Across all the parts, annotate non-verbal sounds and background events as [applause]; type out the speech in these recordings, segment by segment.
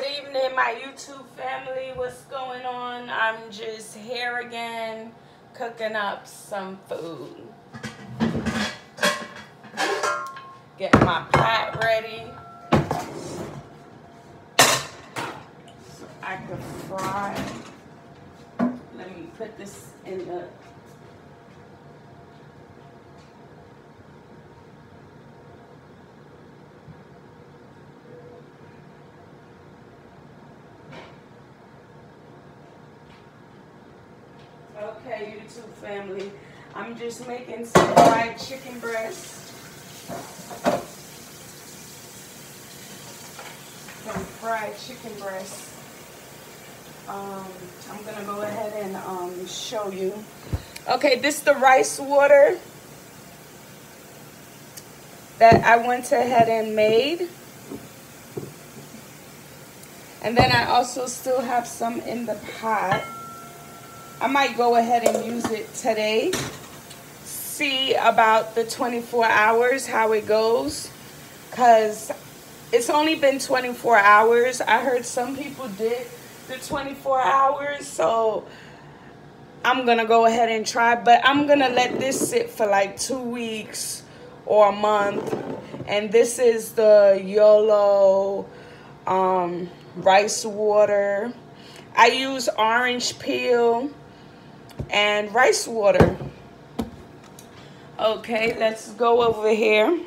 Good evening, my YouTube family. What's going on? I'm just here again cooking up some food. Getting my pot ready. So I can fry. Let me put this in the Okay, YouTube family. I'm just making some fried chicken breast. Some fried chicken breast. Um, I'm gonna go ahead and um, show you. Okay, this is the rice water that I went ahead and made. And then I also still have some in the pot. I might go ahead and use it today. See about the 24 hours, how it goes. Because it's only been 24 hours. I heard some people did the 24 hours. So I'm going to go ahead and try. But I'm going to let this sit for like two weeks or a month. And this is the YOLO um, rice water. I use orange peel and rice water. Okay, let's go over here.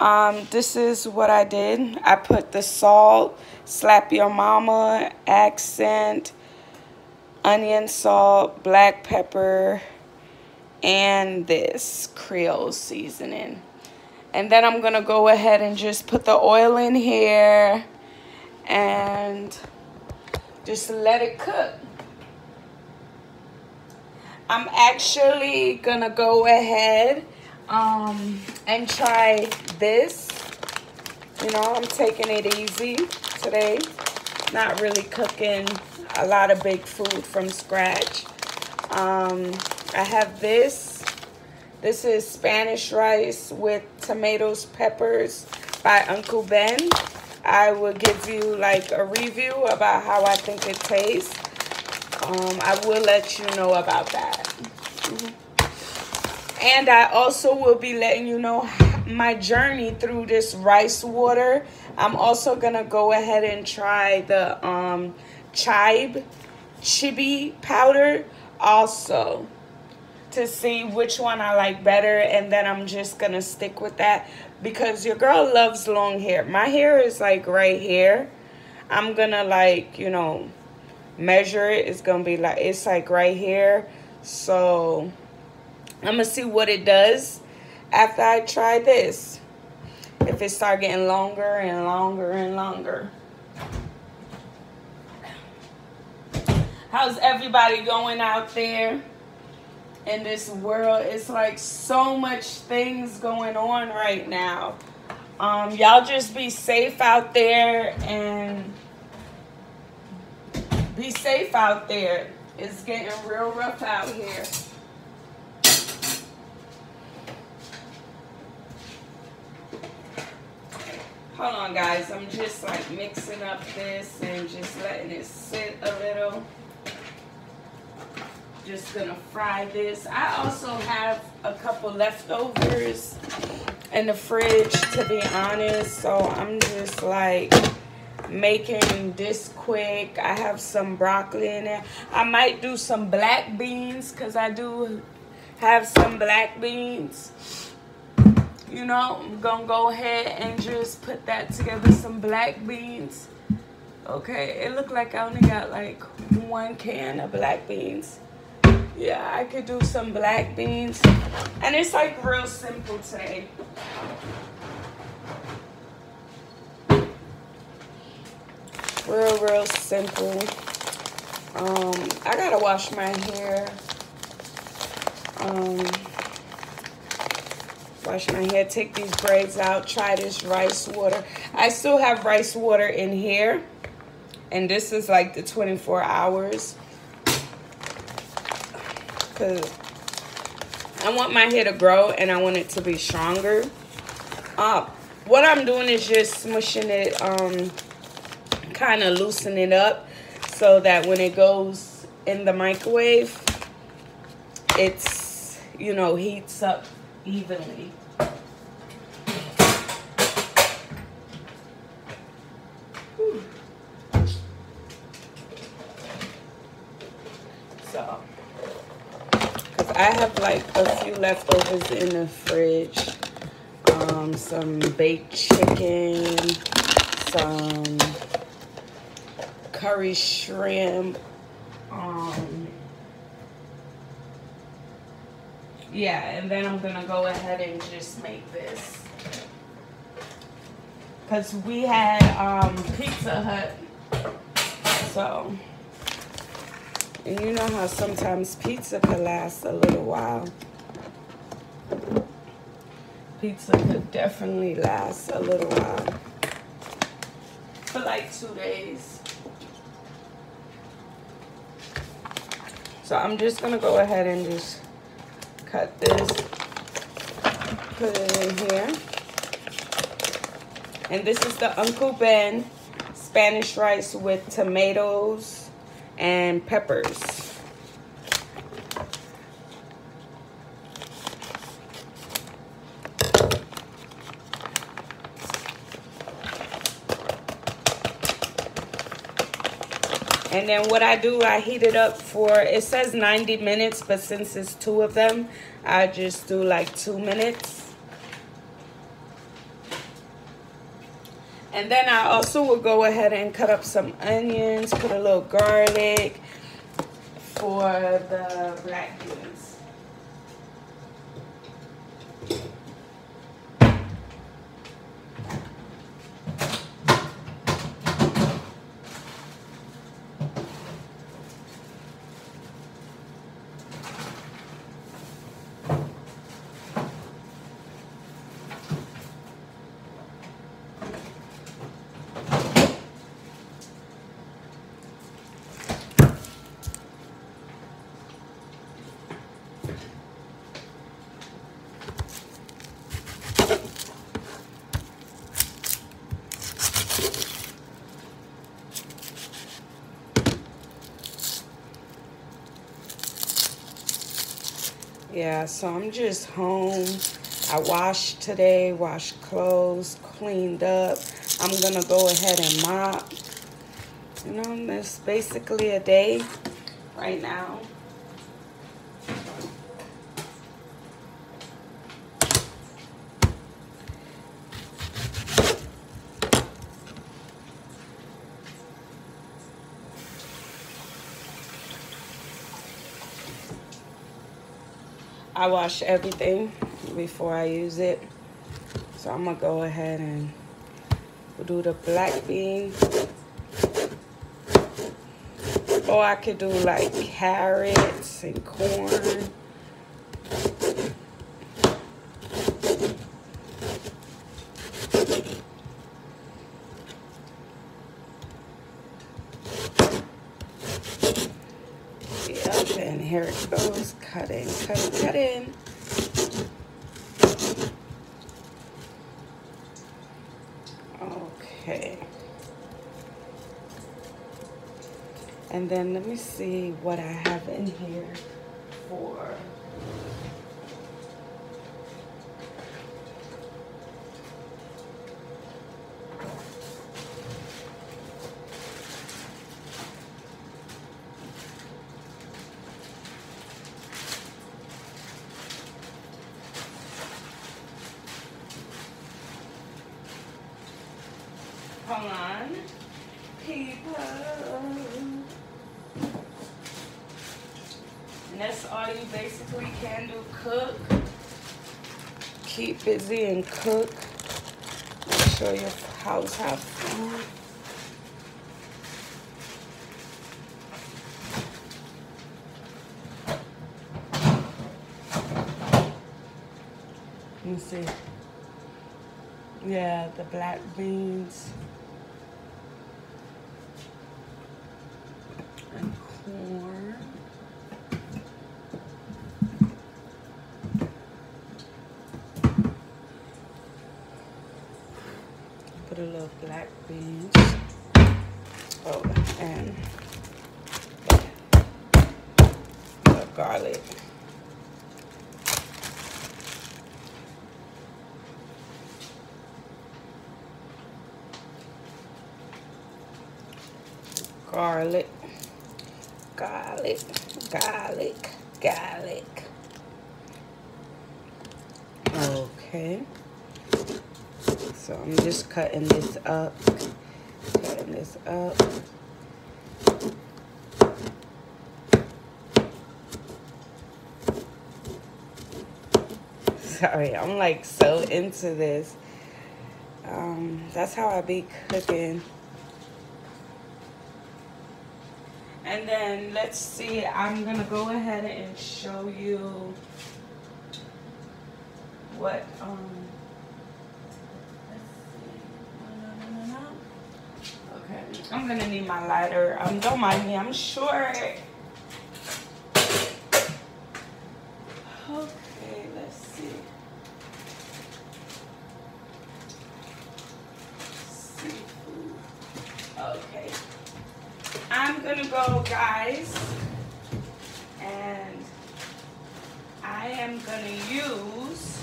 Um, this is what I did. I put the salt, slap your mama, accent, onion salt, black pepper, and this Creole seasoning. And then I'm going to go ahead and just put the oil in here and just let it cook. I'm actually gonna go ahead um, and try this. You know, I'm taking it easy today. Not really cooking a lot of big food from scratch. Um, I have this. This is Spanish rice with tomatoes, peppers by Uncle Ben. I will give you like a review about how I think it tastes um, I will let you know about that. And I also will be letting you know my journey through this rice water. I'm also going to go ahead and try the um, chebe powder also to see which one I like better. And then I'm just going to stick with that because your girl loves long hair. My hair is like right here. I'm going to like, you know, measure it it's gonna be like it's like right here. So i'm gonna see what it does after i try this. If it start getting longer and longer and longer. How's everybody going out there in this world? It's like so much things going on right now. Um y'all just be safe out there and be safe out there. It's getting real rough out here. Hold on, guys. I'm just like mixing up this and just letting it sit a little. Just gonna fry this. I also have a couple leftovers in the fridge, to be honest. So I'm just like making this quick. I have some broccoli in there. I might do some black beans because I do have some black beans. You know, I'm going to go ahead and just put that together, some black beans. Okay, it looked like I only got like one can of black beans. Yeah, I could do some black beans. And it's like real simple today. Real real simple. Um i gotta wash my hair. Um wash my hair take these braids out try this rice water. I still have rice water in here and this is like the 24 hours. Because i want my hair to grow and i want it to be stronger. Uh, what i'm doing is just smushing it um kind of loosen it up so that when it goes in the microwave, it's, you know, heats up evenly. So, because I have like a few leftovers in the fridge. Um, some baked chicken, some curry shrimp, um, yeah, and then I'm gonna go ahead and just make this. Cause we had um, Pizza Hut, so, and you know how sometimes pizza can last a little while. Pizza could definitely last a little while, for like two days. So I'm just gonna go ahead and just cut this, put it in here. And this is the Uncle Ben Spanish rice with tomatoes and peppers. And then what I do, I heat it up for, it says 90 minutes, but since it's two of them, I just do like two minutes. And then I also will go ahead and cut up some onions, put a little garlic for the black. Yeah, so I'm just home. I washed today, washed clothes, cleaned up. I'm gonna go ahead and mop. You know, it's basically a day right now. I wash everything before I use it. So I'm gonna go ahead and do the black beans. Or I could do like carrots and corn. here it goes. Cutting, cutting, cutting. Okay. And then let me see what I have in here for Hold on. People. And that's all you basically can do, cook. Keep busy and cook. Make sure your house have food. Let me see. Yeah, the black beans. Put a little black beans. Oh, and the garlic. Garlic, garlic, garlic, garlic. Okay. So I'm just cutting this up, cutting this up. [laughs] Sorry, I'm like so into this. Um, that's how I be cooking. And then let's see, I'm gonna go ahead and show you what um Okay, I'm gonna need my lighter. Um, don't mind me. I'm sure. Okay, let's see. Okay. I'm gonna go, guys, and I am gonna use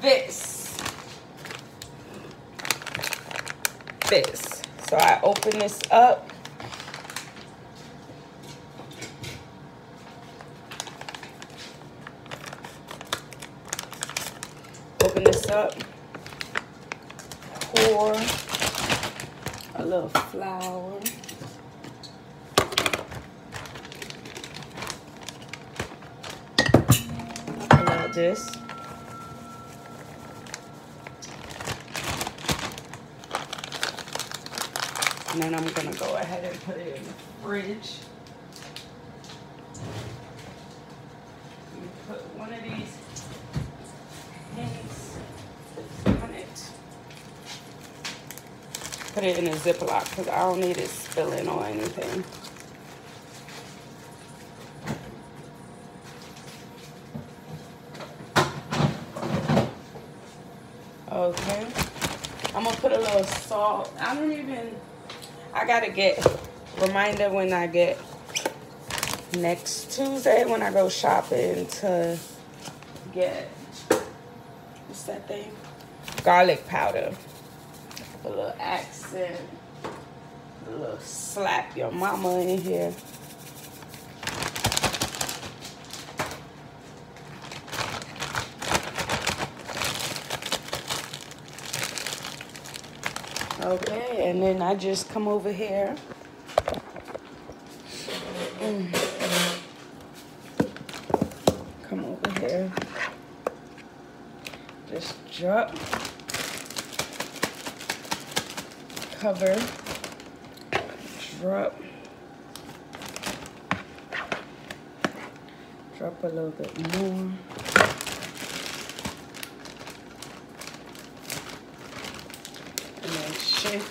this. This. So I open this up. Open this up. Pour a little flour. This. And then I'm gonna go ahead and put it in the fridge. Put one of these things on it. Put it in a Ziploc because I don't need it spilling or anything. Okay. I'm gonna put a little salt. I don't even, I gotta get reminder when I get next Tuesday when I go shopping to get, what's that thing? Garlic powder. A little accent. A little slap your mama in here. Okay, and then I just come over here. Come over here. Just drop. Cover. Drop. Drop a little bit more. And then shake.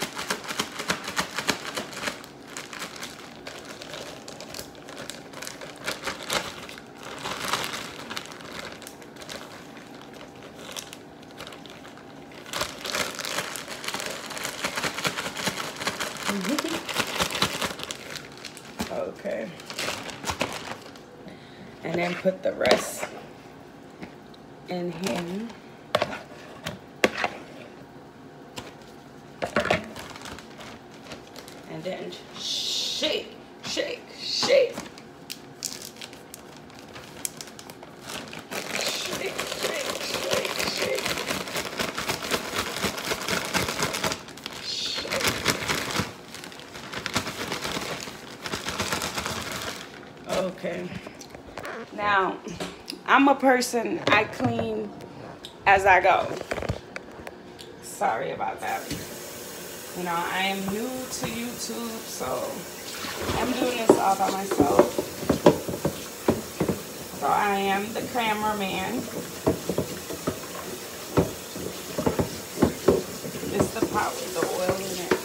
Okay. And then put the rest in here. And then person, I clean as I go. Sorry about that. You know, I am new to YouTube, so I'm doing this all by myself. So I am the cameraman. This the pot with the oil in it.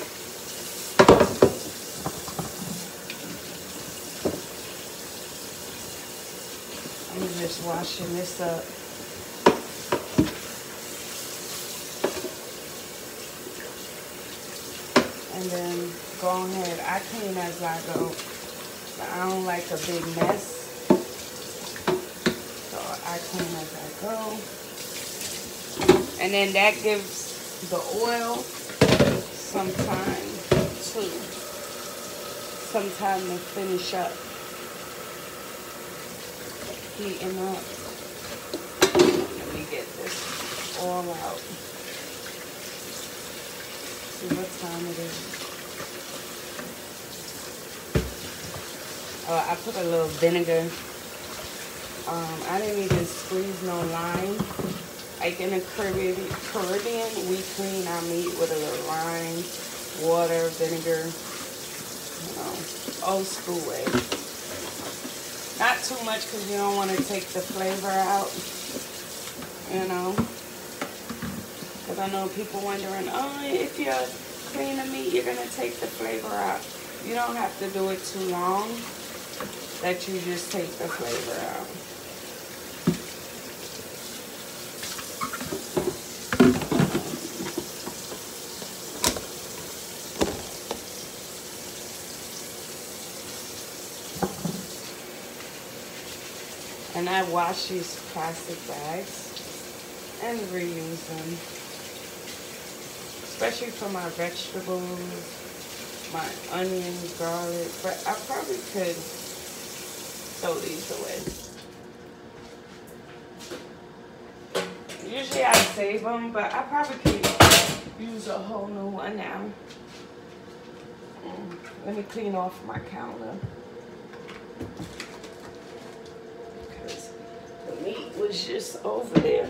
I'm just washing this up. And then go ahead. I clean as I go. But I don't like a big mess. So I clean as I go. And then that gives the oil some time to some time to finish up heating up. Let me get this all out. See what time it is. Oh, I put a little vinegar. Um, I didn't even squeeze no lime. Like in the Caribbean, Caribbean, we clean our meat with a little lime, water, vinegar, you know, old school way. Not too much because you don't want to take the flavor out, you know. Because I know people wondering, oh, if you clean the meat, you're going to take the flavor out. You don't have to do it too long that you just take the flavor out. I wash these plastic bags and reuse them. Especially for my vegetables, my onions, garlic. But I probably could throw these away. Usually I save them, but I probably could use a whole new one now. Mm, let me clean off my counter. Because the meat was just over there.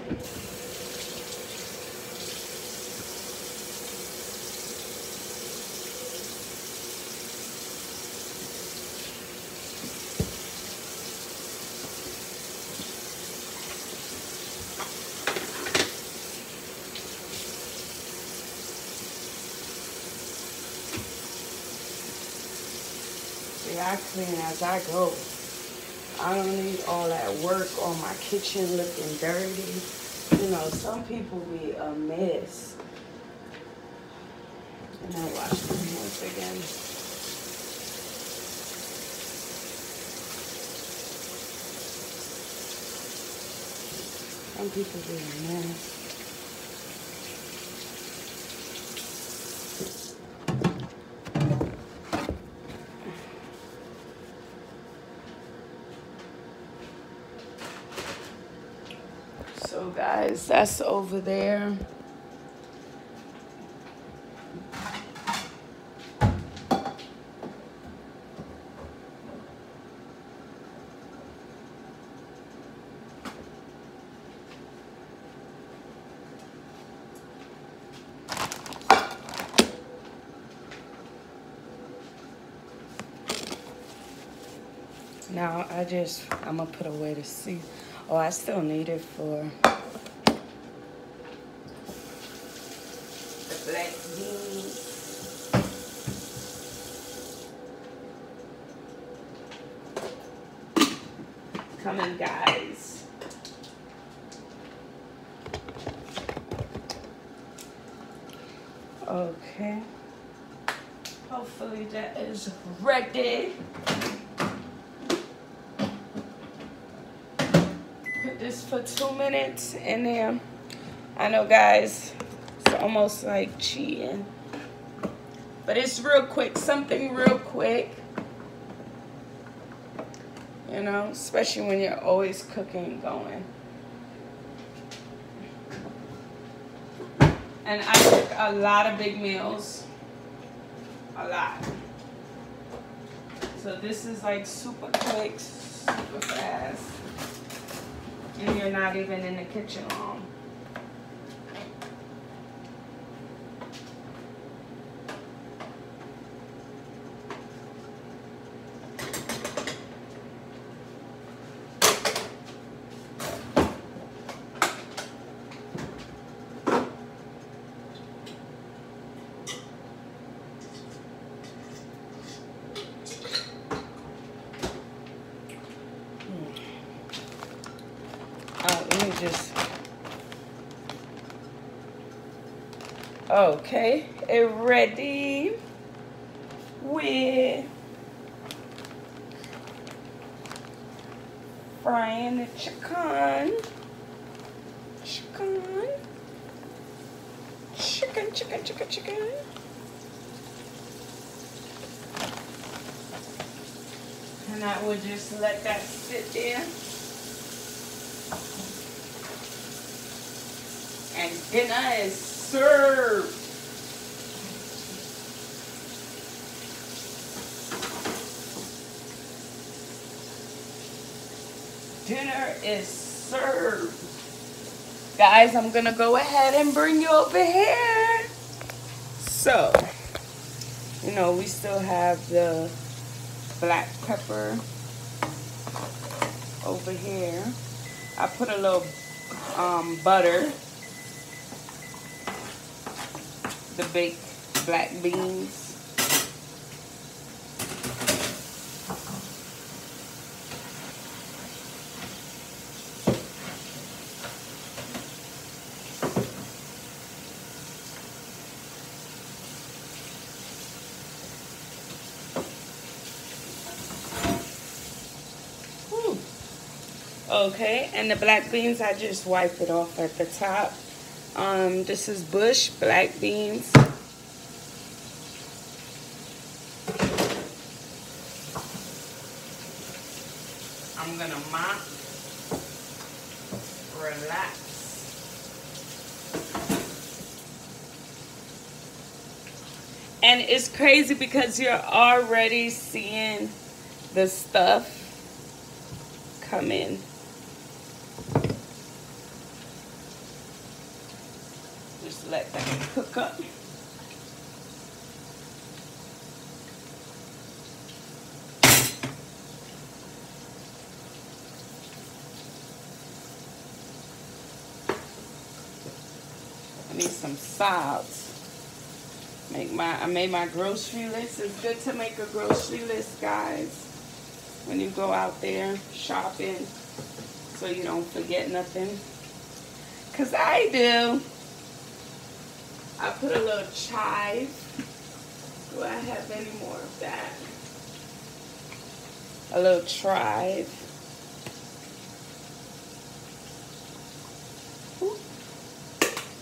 I clean as I go. I don't need all that work on my kitchen looking dirty. You know, some people be a mess. And I wash my hands again. Some people be a mess. So that's over there. Now I just, I'm gonna put away the seed. Oh, I still need it for the black beans. Coming, guys. Okay. Hopefully that is ready. Put this for two minutes in there. I know, guys, it's almost like cheating. But it's real quick, something real quick. You know, especially when you're always cooking going. And I cook a lot of big meals. A lot. So this is like super quick, super fast. And you're not even in the kitchen long. Just. Okay, it ready. with frying the chicken. Chicken. Chicken, chicken, chicken, chicken. And I would just let that sit there. And is served. Dinner is served. Guys, I'm gonna go ahead and bring you over here. So, you know, we still have the black pepper over here. I put a little um, butter, the baked black beans. Okay, and the black beans, I just wipe it off at the top. Um, this is Bush black beans. I'm gonna mop, relax. And it's crazy because you're already seeing the stuff come in. Let that cook up. I need some salt. Make my I made my grocery list. It's good to make a grocery list, guys. When you go out there shopping so you don't forget nothing. Cause I do. I put a little chive. Do I have any more of that? A little chive.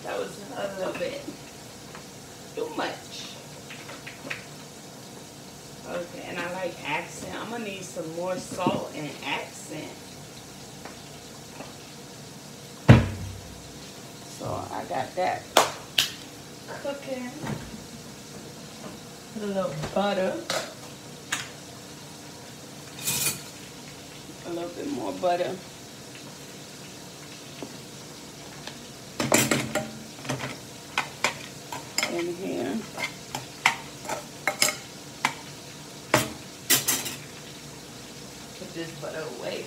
That was a little bit too much. Okay, and I like accent. I'm gonna need some more salt and accent. So I got that cooking. Put a little butter. A little bit more butter. In here. Put this butter away.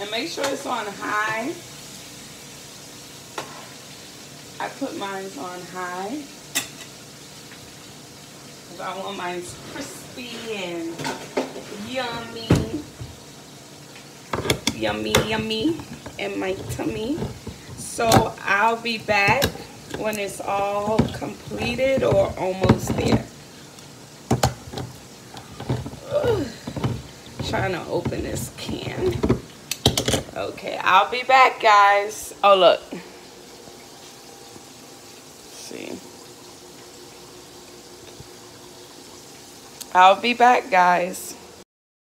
And make sure it's on high. I put mine on high. Because I want mine crispy and yummy. Yummy, yummy in my tummy. So I'll be back when it's all completed or almost there. Ugh. Trying to open this can. Okay, I'll be back, guys. Oh, look. Let's see. I'll be back, guys.